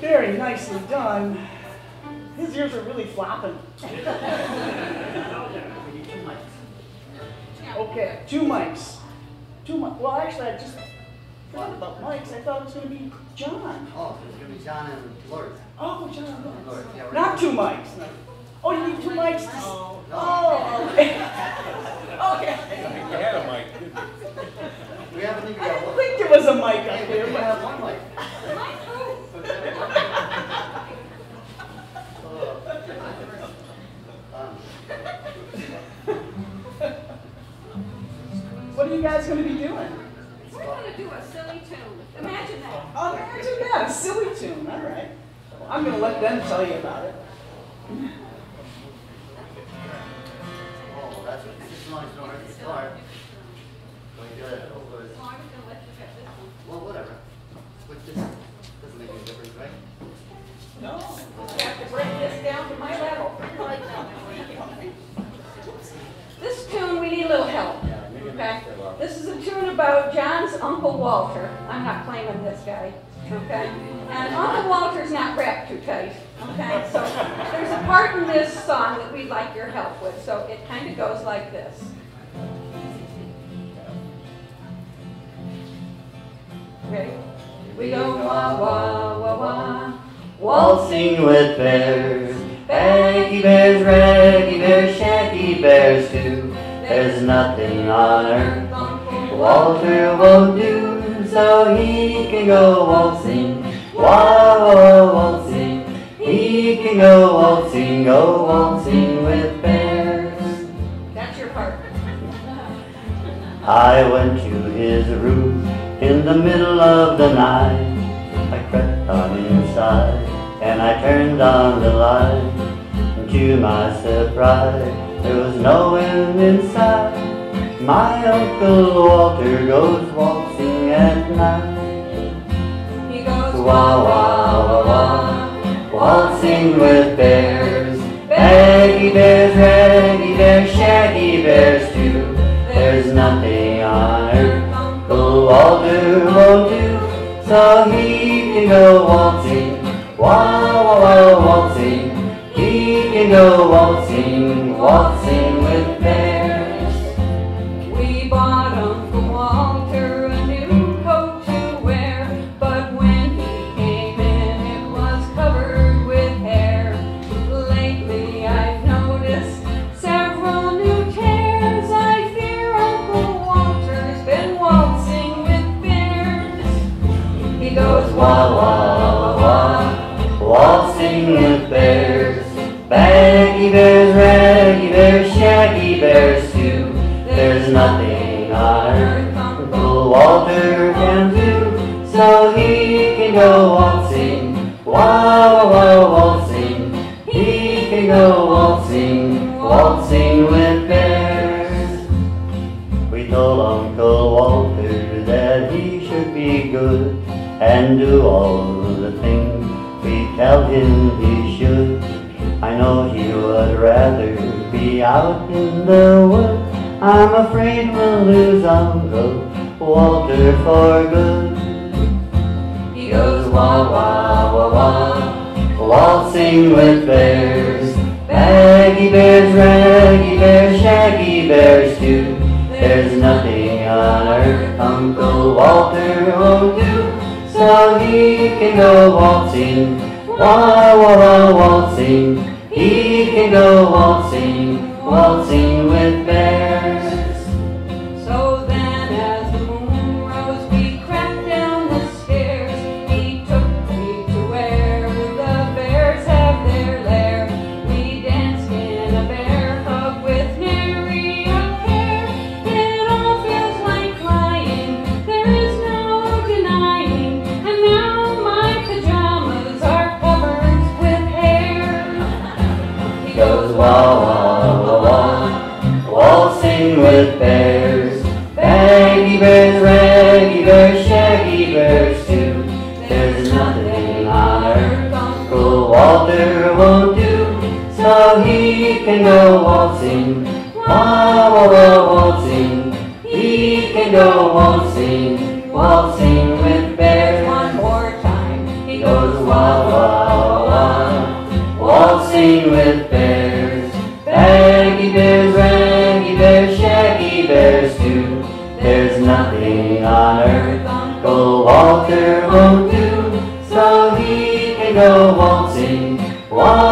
Very nicely done. His ears are really flopping. Okay, two mics. Two mics. Well, actually, I just forgot about mics. I thought it was going to be John. Oh, it's gonna be John and Lori. Oh, John. and Lori, Lawrence. yeah, Not two mics. Oh, you need two mics? to- No. Oh, okay. Okay. You had a mic, didn't you? We haven't even I got didn't think there was a mic Hey, up we there. only but- have one mic. What are you guys going to be doing? We're gonna do a silly tune. Imagine that. Oh, imagine that, a silly tune, all right. I'm gonna let them tell you about it. Oh, that's, this is long as you Well, whatever. Doesn't make any difference, right? No. Have to break this down to my level. This tune, we need a little help, okay? This is a tune about John's Uncle Walter. I'm not claiming this guy, okay? And Uncle Walter's not wrapped too tight, okay? So there's a part in this song that we'd like your help with, so it kind of goes like this. We go wah, wah, wah, wah. Waltzing with bears, baggy bears, raggy bears, shaggy bears too. There's nothing on earth Walter won't do, so he can go waltzing, wah, wah, waltzing. He can go waltzing, go waltzing with bears. That's your part. I went to his room in the middle of the night. I crept on inside and I turned on the light. And to my surprise, there was no one inside. My Uncle Walter goes waltzing at night. He goes Wah, wah, wah, wah, waltzing with bears. Baggy bears, raggy bears, shaggy bears too. There's nothing on earth Uncle Walter so he can go waltzing, wah, wah, wah, waltzing. He can go waltzing, waltzing go waltzing, wah wah waltzing. He can go waltzing, waltzing with bears. We told Uncle Walter that he should be good and do all the things we tell him he should. I know he would rather be out in the woods. I'm afraid we'll lose Uncle Walter for good. Goes wah wah wah wah. Waltzing with bears, baggy bears, raggy bears, shaggy bears too. There's nothing on earth Uncle Walter won't do, so he can go waltzing, wah wah wah waltzing. He can go waltzing, waltzing with bears. can go waltzing, wah wah waltzing. We can go waltzing, waltzing with bears. One more time, he goes wah waltzing with bears. Baggy bears, raggy bears, shaggy bears too. There's nothing on earth Uncle Walter won't do, so he can go waltzing, waltzing.